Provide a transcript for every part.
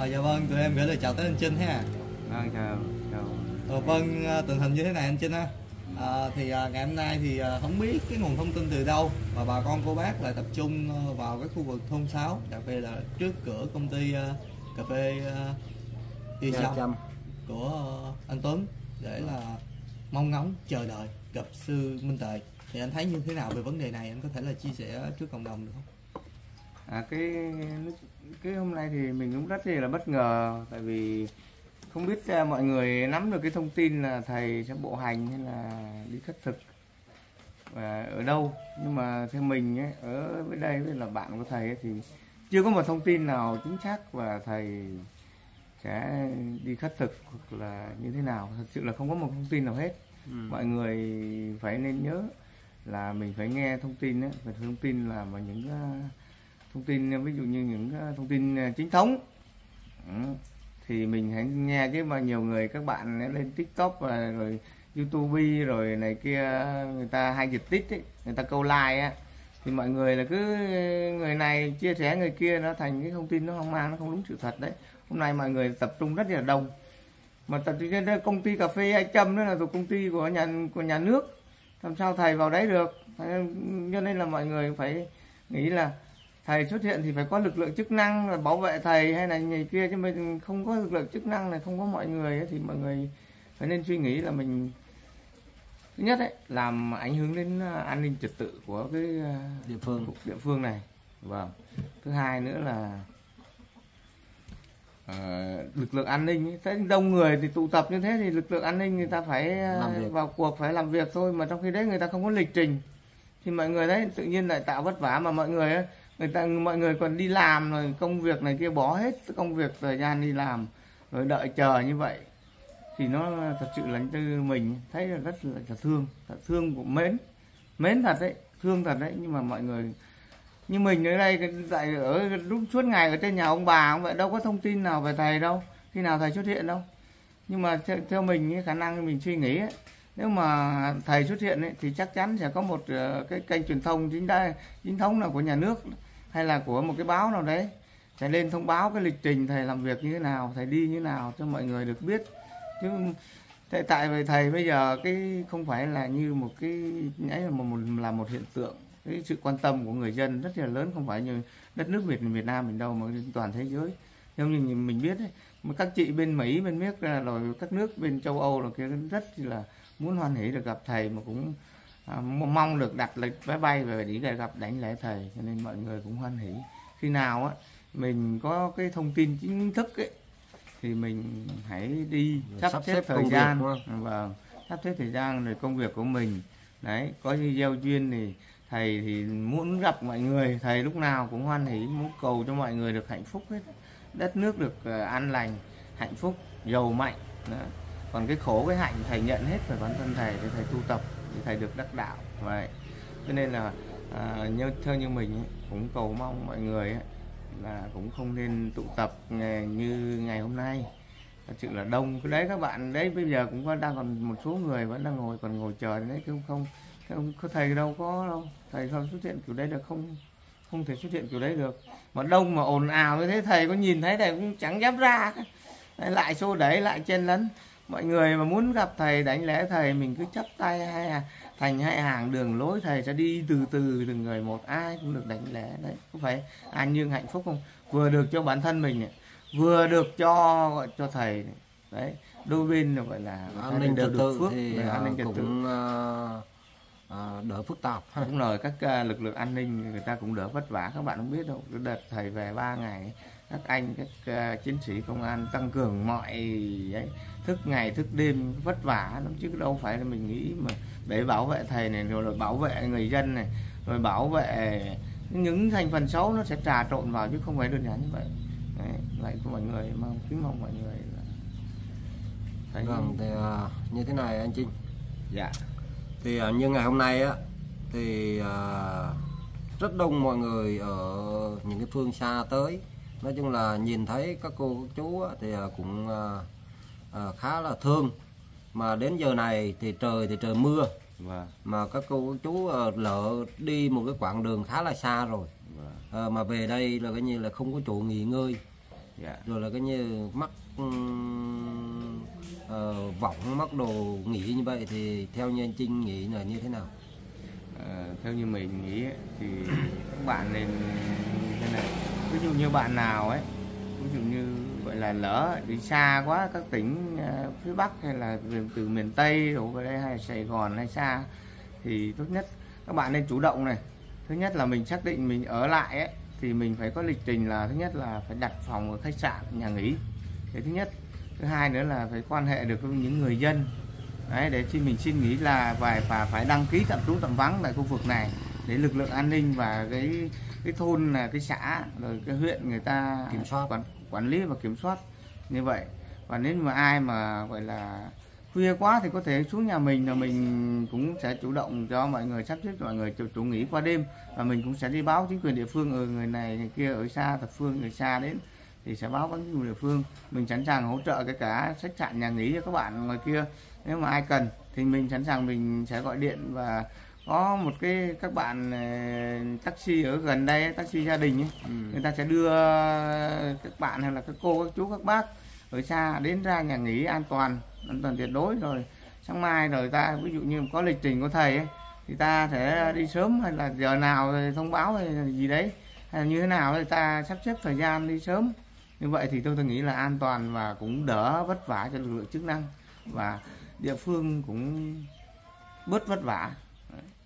À, dạ vâng, tụi em gửi lời chào tới anh Trinh ha. vâng chào chào Ờ, vâng, à, tình hình như thế này anh Trinh ha. À, thì à, ngày hôm nay thì à, không biết cái nguồn thông tin từ đâu mà bà con cô bác lại tập trung à, vào cái khu vực thôn 6 đặc biệt là trước cửa công ty à, cà phê à, Trâm. của à, anh Tuấn để là mong ngóng chờ đợi gặp sư Minh Tề. Thì anh thấy như thế nào về vấn đề này anh có thể là chia sẻ trước cộng đồng được không? à cái cái hôm nay thì mình cũng rất là bất ngờ tại vì không biết à, mọi người nắm được cái thông tin là thầy sẽ bộ hành hay là đi khất thực và ở đâu. Nhưng mà theo mình ấy, ở với đây với là bạn của thầy ấy, thì chưa có một thông tin nào chính xác và thầy sẽ đi khất thực hoặc là như thế nào. Thật sự là không có một thông tin nào hết. Ừ. mọi người phải nên nhớ là mình phải nghe thông tin ấy, phải thông tin là mà những ờ, thông tin ví dụ như những ờ, thông tin ờ, chính thống. Thì mình hãy nghe chứ mà nhiều người các bạn lên tiktok và rồi youtube rồi này kia người ta hay giật tít ấy, người ta câu like á. Thì mọi người là cứ người này chia sẻ người kia nó thành cái thông tin nó hoang mang nó không đúng sự thật đấy. Hôm nay mọi người tập trung rất là đông. Mà tập trung trên công ty cà phê hai trăm nữa là thuộc công ty của nhà của nhà nước. Làm sao thầy vào đấy được? Cho nên là mọi người phải nghĩ là thầy xuất hiện thì phải có lực lượng chức năng là bảo vệ thầy hay là người kia chứ mình không có lực lượng chức năng này không có mọi người ấy, thì mọi người phải nên suy nghĩ là mình thứ nhất đấy làm ảnh hưởng đến à, an ninh trật tự của cái à, địa phương. địa phương này. Vâng. Thứ hai nữa là ờ, lực lượng an ninh thế đông người thì tụ tập như thế thì lực lượng an ninh người ta phải vào cuộc phải làm việc thôi mà trong khi đấy người ta không có lịch trình. Thì mọi người đấy tự nhiên lại tạo vất vả mà mọi người ấy, người ta mọi người còn đi làm rồi công việc này kia bỏ hết công việc thời gian đi làm rồi đợi chờ như vậy. Thì nó thật sự là như mình thấy là rất là thương thật thương của mến. Mến thật đấy thương thật đấy nhưng mà mọi người như mình ở đây tại ở lúc suốt ngày ở trên nhà ông bà cũng vậy đâu có thông tin nào về thầy đâu khi nào thầy xuất hiện đâu. Nhưng mà theo, theo mình cái khả năng mình suy nghĩ ấy, nếu mà thầy xuất hiện ấy, thì chắc chắn sẽ có một ờ, cái kênh truyền thông chính đa chính thống là của nhà nước hay là của một cái báo nào đấy. Sẽ lên thông báo cái lịch trình thầy làm việc như thế nào thầy đi như thế nào cho mọi người được biết. Chứ tại tại vì thầy bây giờ cái không phải là như một cái ấy là một, là một hiện tượng. Cái sự quan tâm của người dân rất là lớn không phải như đất nước Việt Việt Nam mình đâu mà toàn thế giới. Giống như mình biết ấy, mà các chị bên Mỹ bên Miếc rồi các nước bên châu Âu là kia rất là muốn hoan hỷ được gặp thầy mà cũng mong được đặt lịch vé bay về để gặp đánh lễ thầy cho nên mọi người cũng hoan hỷ. Khi nào á mình có cái thông tin chính thức ấy thì mình hãy đi sắp, Sắp xếp, xếp thời gian. không? vâng sắp xếp thời gian rồi công việc của mình. Đấy có như gieo duyên thì thầy thì muốn gặp mọi người thầy lúc nào cũng hoan hỷ muốn cầu cho mọi người được hạnh phúc hết. Đất nước được ờ, an lành hạnh phúc giàu mạnh đó. còn cái khổ cái hạnh thầy nhận hết về bản thân thầy để thầy tu tập thì thầy được đắc đạo vậy. Cho nên là à, như theo như mình ấy, cũng cầu mong mọi người ấy, là cũng không nên tụ tập ngày- như ngày hôm nay. Thật sự là đông cái đấy các bạn đấy bây giờ cũng có đang còn một số người vẫn đang ngồi còn ngồi chờ đấy không không không có thầy đâu có đâu. Thầy không xuất hiện kiểu đấy được không không thể xuất hiện kiểu đấy được. Mà đông mà ồn ào như thế thầy có nhìn thấy thầy cũng chẳng dám ra. Lại xô đẩy lại chen lấn mọi người mà muốn gặp thầy đánh lễ thầy mình cứ chắp tay hay là thành hai hàng đường lối thầy sẽ đi từ từ từng người một ai cũng được đánh lễ đấy có phải an dương hạnh phúc không? Vừa được cho bản thân mình này, vừa được cho gọi cho thầy. Này. đấy đôi bên là gọi là an ninh trật được tự phước thì an ninh à, trật tự. à, à, đỡ phức tạp. Đúng rồi các à, lực lượng an ninh người ta cũng đỡ vất vả các bạn không biết đâu. Cái đợt thầy về 3 ngày các anh các à, chiến sĩ công an tăng cường mọi ấy, thức ngày thức đêm vất vả lắm chứ đâu phải là mình nghĩ mà để bảo vệ thầy này rồi, rồi bảo vệ người dân này rồi bảo vệ những thành phần xấu nó sẽ trà trộn vào chứ không phải đơn giản như vậy. Đấy, lại của mọi người mong kính mong mọi người là phải vâng thì à, như thế này anh Trinh. Dạ. Thì à, như ngày hôm nay á thì à, rất đông mọi người ở những cái phương xa tới. Nói chung là nhìn thấy các cô các chú á, thì à, cũng à, à, khá là thương mà đến giờ này thì trời thì trời mưa. Vâng mà các cô chú à, lỡ đi một cái quãng đường khá là xa rồi. Vâng à, mà về đây là cái như là không có chỗ nghỉ ngơi. Dạ. Rồi là cái như mắc ờ, võng mắc đồ nghỉ như vậy thì theo như anh Trinh nghĩ là như thế nào? Ờ, theo như mình nghĩ ấy, thì các bạn nên thế này. Ví dụ như bạn nào ấy ví dụ như gọi là lỡ đi xa quá các tỉnh ờ, phía bắc hay là từ miền tây đổ về đây hay sài gòn hay xa thì tốt nhất các bạn nên chủ động này. Thứ nhất là mình xác định mình ở lại ấy thì mình phải có lịch trình là thứ nhất là phải đặt phòng ở khách sạn nhà nghỉ. Cái thứ nhất. Thứ hai nữa là phải quan hệ được với những người dân. Đấy để khi mình xin nghỉ là phải và phải đăng ký tạm trú tạm vắng tại khu vực này để lực lượng an ninh và cái cái thôn là cái xã rồi cái huyện người ta Kiểm soát. quản quản lý và kiểm soát như vậy. Và nếu mà ai mà gọi là khuya quá thì có thể xuống nhà mình là mình cũng sẽ chủ động cho mọi người sắp xếp mọi người chủ, chủ nghỉ qua đêm. Và mình cũng sẽ đi báo chính quyền địa phương ở người này người kia ở xa thập phương người xa đến thì sẽ báo với chính quyền địa phương. Mình sẵn sàng hỗ trợ cái cả khách sạn nhà nghỉ cho các bạn ngoài kia. Nếu mà ai cần thì mình sẵn sàng mình sẽ gọi điện và có một cái các bạn ờ, taxi ở gần đây taxi gia đình ấy, người ta sẽ đưa các bạn hay là các cô các chú các bác ở xa đến ra nhà nghỉ an toàn an toàn tuyệt đối rồi. Sáng mai rồi ta ví dụ như có lịch trình của thầy ấy, thì ta sẽ đi sớm hay là giờ nào thì thông báo hay là gì đấy hay như thế nào thì ta sắp xếp thời gian đi sớm. Như vậy thì tôi tôi nghĩ là an toàn và cũng đỡ vất vả cho lực lượng chức năng và địa phương cũng bớt vất vả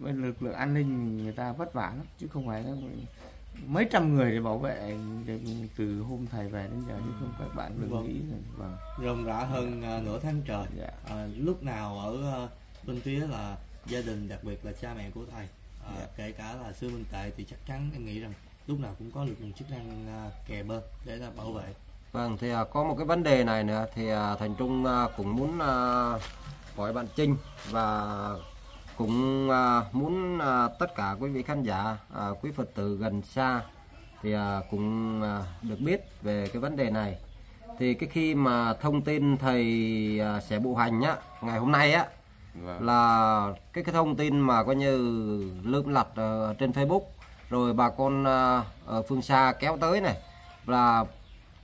với lực lượng an ninh người ta vất vả lắm chứ không phải là mấy trăm người để bảo vệ từ hôm thầy về đến giờ chứ không các bạn đừng Vâng. nghĩ là vâng rộng rã hơn à, nửa tháng trời dạ à, lúc nào ở à, bên phía là gia đình đặc biệt là cha mẹ của thầy à, Dạ. kể cả là sư minh tệ thì chắc chắn em nghĩ rằng lúc nào cũng có lực lượng chức năng à, kè bên để là bảo vệ Vâng, thì có một cái vấn đề này nữa thì Thành Trung cũng muốn hỏi bạn Trinh và cũng à, muốn à, tất cả quý vị khán giả, à, quý Phật tử gần xa thì à, cũng à, được biết về cái vấn đề này. Thì cái khi mà thông tin thầy à, sẽ bộ hành nhá, ngày hôm nay á vâng là cái cái thông tin mà coi như lượm lặt ở trên Facebook rồi bà con à, ở phương xa kéo tới này là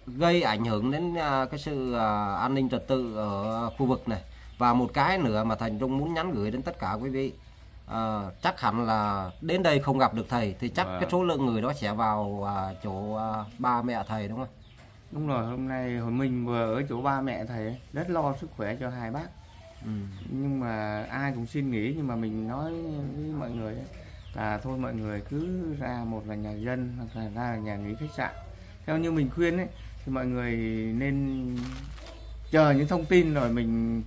gây ảnh hưởng đến à, cái sự à, an ninh trật tự ở khu vực này và một cái nữa mà thành trung muốn nhắn gửi đến tất cả quý vị à, chắc hẳn là đến đây không gặp được thầy thì chắc Vâng. cái số lượng người đó sẽ vào à, chỗ à, ba mẹ thầy đúng không đúng rồi hôm nay hồi mình vừa ở chỗ ba mẹ thầy rất lo sức khỏe cho hai bác ừ. nhưng mà ai cũng xin nghỉ nhưng mà mình nói với mọi người ấy, là thôi mọi người cứ ra một là nhà dân hoặc là ra là nhà nghỉ khách sạn theo như mình khuyên ấy thì mọi người nên chờ những thông tin rồi mình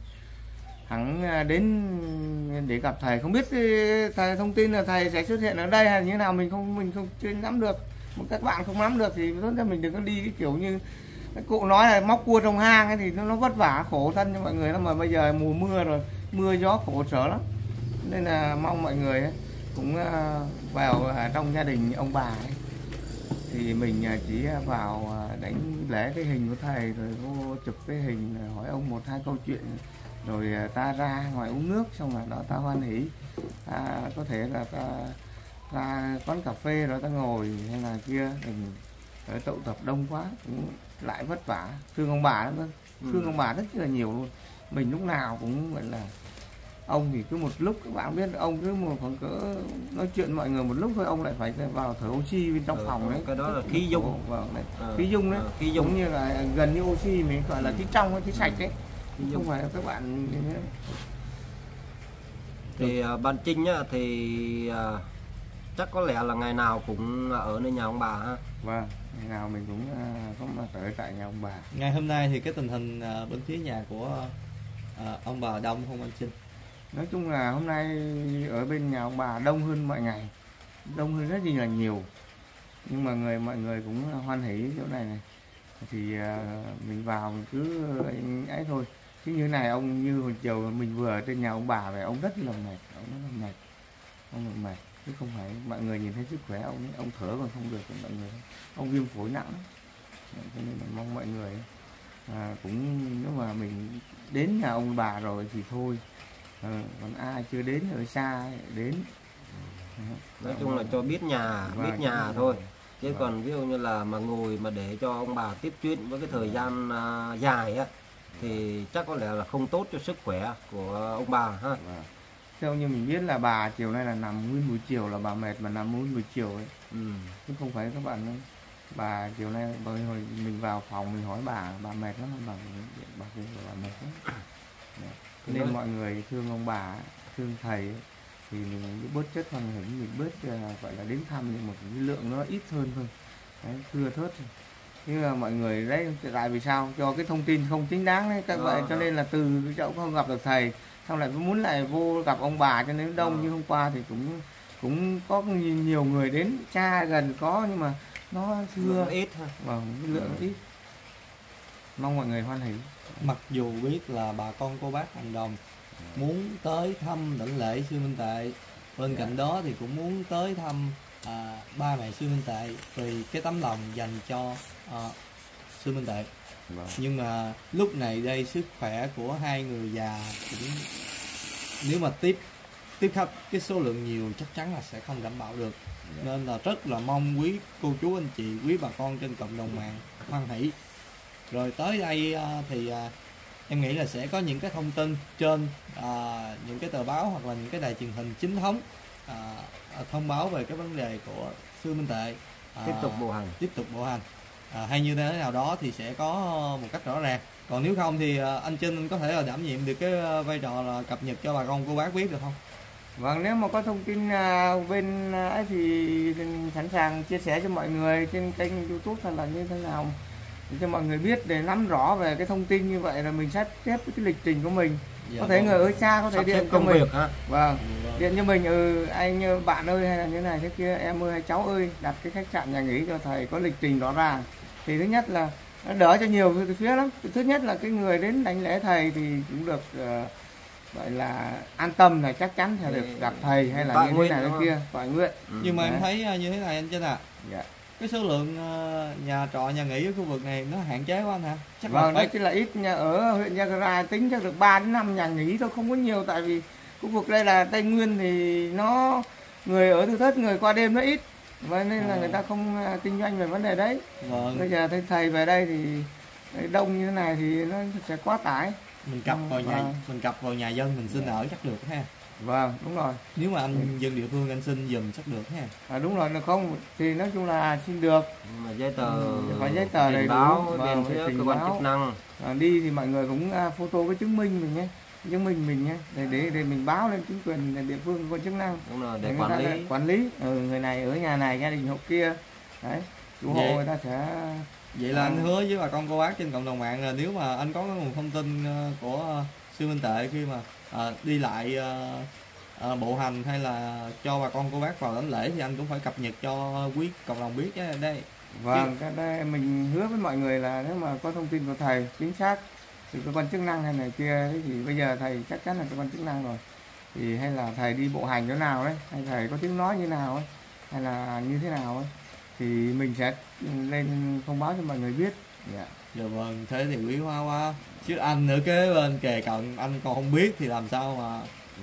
hắn à, đến để gặp thầy. Không biết ừ, thầy thông tin là thầy sẽ xuất hiện ở đây hay như thế nào. Mình không mình không chưa nắm được. Mà các bạn không nắm được thì tốt nhất mình đừng có đi cái kiểu như cái cụ nói là móc cua trong hang ấy thì nó, nó vất vả khổ thân cho mọi người lắm. Mà bây giờ mùa mưa rồi mưa gió khổ sở lắm. Nên là mong mọi người ấy, cũng à, vào à, trong gia đình ông bà ấy. Thì mình chỉ vào đánh lễ cái hình của thầy rồi vô chụp cái hình hỏi ông một hai câu chuyện rồi à, ta ra ngoài uống nước xong là đó ta hoan hỉ ta có thể là ta ra quán cà phê rồi ta ngồi hay là kia đừng ở tụ tập đông quá cũng lại vất vả. Thương ông bà lắm cơ. thương ông bà rất là nhiều luôn. Mình lúc nào cũng gọi là ông thì cứ một lúc các bạn biết ông cứ một khoảng cỡ nói chuyện mọi người một lúc thôi ông lại phải vào thở oxy bên trong Ừ, phòng đấy. cái đó là khí dung. vâng đấy Ờ, khí dung đấy. ờ, khí dung. dung như là gần như oxy mình gọi là khí trong ấy, khí sạch đấy. Khí không phải các bạn thì à, bạn Trinh á, thì à, chắc có lẽ là ngày nào cũng ở nơi nhà ông bà ha? Vâng ngày nào mình cũng à, có mặt ở tại nhà ông bà. Ngày hôm nay thì cái tình hình à, bên phía nhà của à, ông bà đông không anh Trinh? Nói chung là hôm nay ở bên nhà ông bà đông hơn mọi ngày. Đông hơn rất là nhiều. Nhưng mà người mọi người cũng hoan hỉ chỗ này này. Thì à, mình vào mình cứ ấy thôi chứ như này ông như hồi chiều mình vừa ở trên nhà ông bà về ông rất là mệt ông rất là mệt ông là mệt. Chứ không phải mọi người nhìn thấy sức khỏe ông ấy, ông thở còn không được mọi người ông viêm phổi nặng cho nên là mong mọi người à, cũng nếu mà mình đến nhà ông bà rồi thì thôi. Ờ, còn ai chưa đến ở xa đến. Nói chung là cho biết nhà Vâng, biết nhà thôi. rồi. chứ Vâng. còn ví dụ như là mà ngồi mà để cho ông bà tiếp chuyện với cái thời gian à, dài á thì chắc có lẽ là không tốt cho sức khỏe của ông bà ha Vâng. theo như mình biết là bà chiều nay là nằm nguyên buổi chiều là bà mệt mà nằm nguyên buổi chiều ấy ừ. chứ không phải các bạn ấy. bà chiều nay bởi hồi mình vào phòng mình hỏi bà bà mệt lắm bà bà kêu là bà mệt lắm Đấy. nên Nói- mọi người thương ông bà thương thầy ấy, thì mình bớt chất hoan hỉ mình bớt ờ, gọi là đến thăm nhưng một cái lượng nó ít hơn thôi đấy, thưa thớt thôi. Nhưng mà mọi người đấy tại vì sao? Cho cái thông tin không chính đáng đấy các vậy cho đó. nên là từ chỗ không gặp được thầy xong lại muốn lại vô gặp ông bà cho nên đông. Đó. như hôm qua thì cũng cũng có nhiều người đến xa gần có nhưng mà nó thưa ít ha. Vâng lượng Ừ. ít. Mong mọi người hoan hỉ mặc dù biết là bà con cô bác hành đồng muốn tới thăm đảnh lễ sư minh tệ bên cạnh đó thì cũng muốn tới thăm à, ba mẹ sư minh tệ vì cái tấm lòng dành cho à, sư minh tệ vâng. nhưng mà lúc này đây sức khỏe của hai người già cũng nếu mà tiếp tiếp khách cái số lượng nhiều chắc chắn là sẽ không đảm bảo được. Nên là rất là mong quý cô chú anh chị quý bà con trên cộng đồng mạng hoan hỷ. Rồi tới đây à, thì à, em nghĩ là sẽ có những cái thông tin trên à, những cái tờ báo hoặc là những cái đài truyền hình chính thống à, thông báo về cái vấn đề của sư minh tệ à, tiếp tục bộ hành. tiếp tục bộ hành à, hay như thế nào đó thì sẽ có một cách rõ ràng còn nếu không thì à, anh Trinh có thể là đảm nhiệm được cái à, vai trò là cập nhật cho bà con cô bác biết được không Vâng, nếu mà có thông tin à, bên ấy thì sẵn sàng chia sẻ cho mọi người trên kênh YouTube hay là như thế nào để cho mọi người biết để nắm rõ về cái thông tin như vậy là mình sắp xếp cái lịch trình của mình. Dạ có thể người ở xa có thể điện cho công mình. việc ha Vâng, điện cho mình ừ anh ơi, bạn ơi hay là như này thế kia em ơi hay cháu ơi đặt cái khách sạn nhà nghỉ cho thầy có lịch trình rõ ràng. Thì thứ nhất là nó đỡ cho nhiều từ phía lắm. Thứ nhất là cái người đến đánh lễ thầy thì cũng được ờ, gọi là an tâm là chắc chắn sẽ được gặp thầy hay là như thế này thế kia toại nguyện Ừ. nhưng mà em Đấy. thấy à, như thế này anh Trinh ạ dạ. Cái số lượng à, nhà trọ nhà nghỉ ở khu vực này nó hạn chế quá anh hả? Chắc vâng là đó chỉ là ít nhà ở huyện Gia tính chắc được 3 đến 5 nhà nghỉ thôi không có nhiều tại vì khu vực đây là Tây Nguyên thì nó người ở thưa thất người qua đêm nó ít. Và nên là À. người ta không à, kinh doanh về vấn đề đấy. Vâng. Bây giờ thấy thầy về đây thì đông như thế này thì nó sẽ quá tải. Mình cập vào nhà Vâng. mình cập vào nhà dân mình xin ở chắc được ha vâng đúng rồi. Nếu mà anh dân địa phương anh xin giùm chắc được ha. À, đúng rồi là không thì nói chung là xin được. Nhưng mà giấy tờ Ừ, phải giấy tờ đủ. báo Vâng, bên phía trình cơ quan chức năng. À, đi thì mọi người cũng à, photo cái chứng minh mình nhé chứng minh mình nhé để để để mình báo lên chính quyền địa phương cơ quan chức năng. Đúng rồi để người quản lý. quản lý. Ừ, người này ở nhà này gia đình hộ kia. Đấy chủ hộ Vậy- người ta sẽ vậy là anh Vâng. hứa với bà con cô bác trên cộng đồng mạng là nếu mà anh có cái nguồn thông tin ờ, của sư minh tệ khi mà ờ, đi lại ờ, ờ, bộ hành hay là cho bà con cô bác vào đánh lễ thì anh cũng phải cập nhật cho quý cộng đồng biết chứ đây. Vâng cái đây mình hứa với mọi người là nếu mà có thông tin của thầy chính xác từ cơ quan chức năng hay này kia thì bây giờ thầy chắc chắn là cơ quan chức năng rồi. Thì hay là thầy đi bộ hành chỗ nào đấy hay thầy có tiếng nói như nào ấy hay là như thế nào ấy thì mình sẽ lên thông báo cho mọi người biết. Dạ. Dạ vâng, thế thì quý hóa quá Chứ anh nữa kế bên kề cận anh còn không biết thì làm sao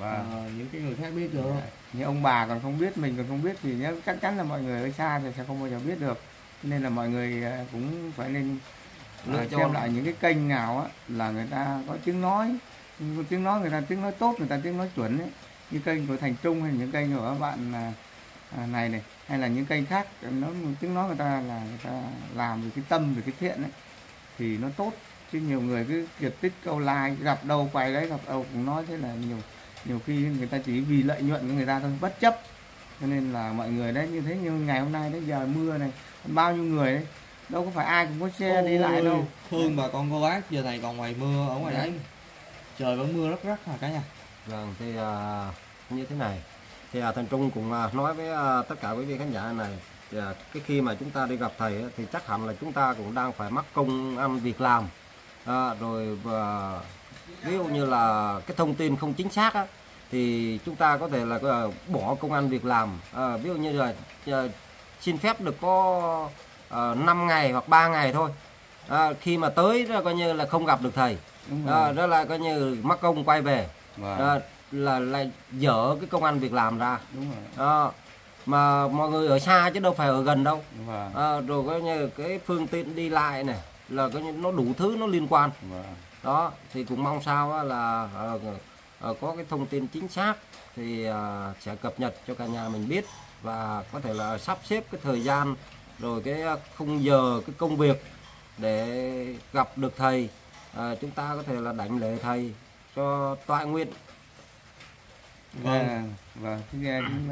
mà ờ, những cái người khác biết được. Dạ. như ông bà còn không biết mình còn không biết thì nhớ chắc chắn là mọi người ở xa thì sẽ không bao giờ biết được. Nên là mọi người à, cũng phải nên Lựa à, xem lại những cái kênh nào á là người ta có tiếng nói tiếng nói người ta tiếng nói tốt người ta tiếng nói chuẩn ấy. Như kênh của thành trung hay những kênh của các bạn à, à, này này hay là những kênh khác nó tiếng nói người ta là người ta làm về cái tâm về cái thiện ấy thì nó tốt chứ nhiều người cứ giật tích câu like gặp đâu quay đấy gặp đâu cũng nói thế là nhiều nhiều khi người ta chỉ vì lợi nhuận của người ta thôi bất chấp. Cho nên là mọi người đấy như thế như ngày hôm nay đấy giờ mưa này bao nhiêu người đấy đâu có phải ai cũng có xe đi lại Ôi, đâu. Thương bà con cô bác giờ này còn ngoài mưa ở ngoài Dạ. đấy. Trời vẫn mưa rất rất là cả nhà? Vâng thì à, như thế này. Thì à, thành trung cũng à, nói với à, tất cả quý vị khán giả này thì, à, cái khi mà chúng ta đi gặp thầy thì chắc hẳn là chúng ta cũng đang phải mắc công ăn việc làm à, rồi và ví dụ như là cái thông tin không chính xác á, thì chúng ta có thể là ờ, bỏ công ăn việc làm. À, ví dụ như là ờ, xin phép được có uh, 5 ngày hoặc 3 ngày thôi. À, khi mà tới đó coi như là không gặp được thầy. À, rồi. đó là coi như mắc công quay về. À, là là dở cái công ăn việc làm ra. Đúng rồi. Đó mà mọi người ở xa chứ đâu phải ở gần đâu. Vâng. À, rồi cái như cái phương tiện đi lại này là cái nó đủ thứ nó liên quan. Vâng. Đó thì cũng mong sao là ờ, ờ, có cái thông tin chính xác thì ờ, sẽ cập nhật cho cả nhà mình biết và có thể là sắp xếp cái thời gian rồi cái khung giờ cái công việc để gặp được thầy. Chúng ta có thể là đánh lễ thầy cho tọa nguyện. Vâng. vâng vâng thì là cũng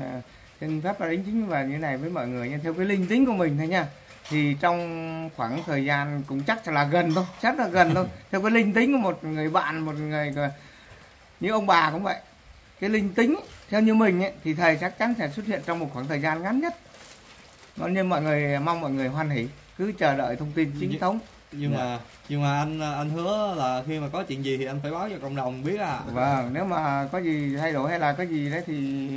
là đính chính và như này với mọi người nha. Theo cái linh tính của mình thôi nha thì trong khoảng thời gian cũng chắc là gần thôi chắc là gần thôi theo cái linh tính của một người bạn một người như ông bà cũng vậy cái linh tính theo như mình ấy, thì thầy chắc chắn sẽ xuất hiện trong một khoảng thời gian ngắn nhất nó như mọi người mong mọi người hoan hỷ cứ chờ đợi thông tin chính Dạ. thống nhưng Dạ. mà nhưng mà anh anh hứa là khi mà có chuyện gì thì anh phải báo cho cộng đồng biết à Vâng, nếu mà có gì thay đổi hay là có gì đấy thì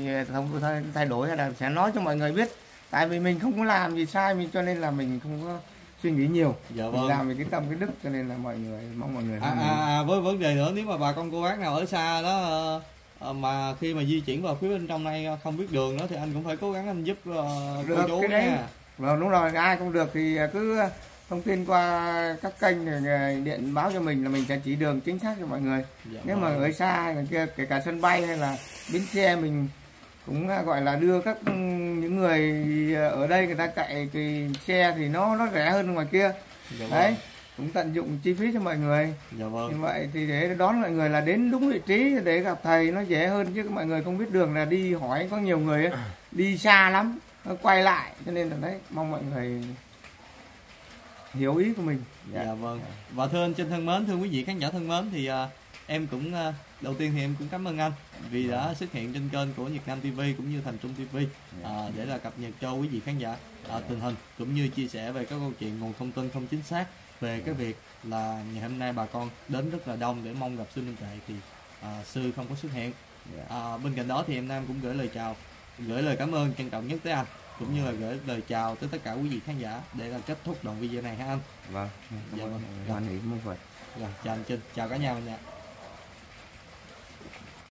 thay đổi hay là sẽ nói cho mọi người biết. Tại vì mình không có làm gì sai mình cho nên là mình không có suy nghĩ nhiều. dạ Mình vâng làm vì cái tâm cái đức cho nên là mọi người mong mọi người à, à, à, với vấn đề nữa nếu mà bà con cô bác nào ở xa đó ờ, ờ, mà khi mà di chuyển vào phía bên trong này không biết đường đó thì anh cũng phải cố gắng anh giúp cô Được, chú cái đấy. nha Vâng, đúng rồi, ai không được thì cứ thông tin qua các kênh điện báo cho mình là mình sẽ chỉ đường chính xác cho mọi người. dạ nếu mà vâng. ở xa người kia kể cả sân bay hay là bến xe mình cũng à, gọi là đưa các ừ, người ở đây người ta chạy cái xe thì nó nó rẻ hơn ngoài kia. Dạ vâng. đấy cũng tận dụng chi phí cho mọi người. Dạ như vâng vậy thì để đón mọi người là đến đúng vị trí để gặp thầy nó dễ hơn chứ mọi người không biết đường là đi hỏi có nhiều người ấy, đi xa lắm nó quay lại. Cho nên là đấy mong mọi người hiểu ý của mình. Dạ. Vâng. Và thưa anh Trinh thân mến thưa quý vị khán giả thân mến thì ờ, em cũng ờ, đầu tiên thì em cũng cảm ơn anh vì đã xuất hiện trên kênh của Nhật Nam TV cũng như Thành Trung TV ờ, để là cập nhật cho quý vị khán giả ờ, tình hình cũng như chia sẻ về các câu chuyện nguồn thông tin không chính xác về cái việc là ngày hôm nay bà con đến rất là đông để mong gặp sư minh tuệ thì ờ, sư không có xuất hiện. À, bên cạnh đó thì em Nam cũng gửi lời chào gửi lời cảm ơn trân trọng nhất tới anh cũng như là gửi lời chào tới tất cả quý vị khán giả để là kết thúc đoạn video này ha anh. Vâng Dạ vâng. hỷ mong vậy rồi chào anh Trinh chào cả nhà mình nha